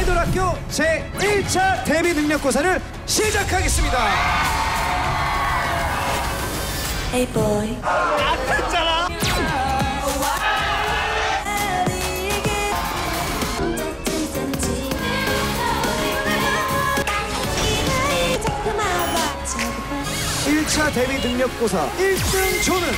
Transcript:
아이돌 학교 제1차 데뷔 능력고사를 시작하겠습니다. Hey boy. 아, 일차 데뷔 능력고사 1등 초는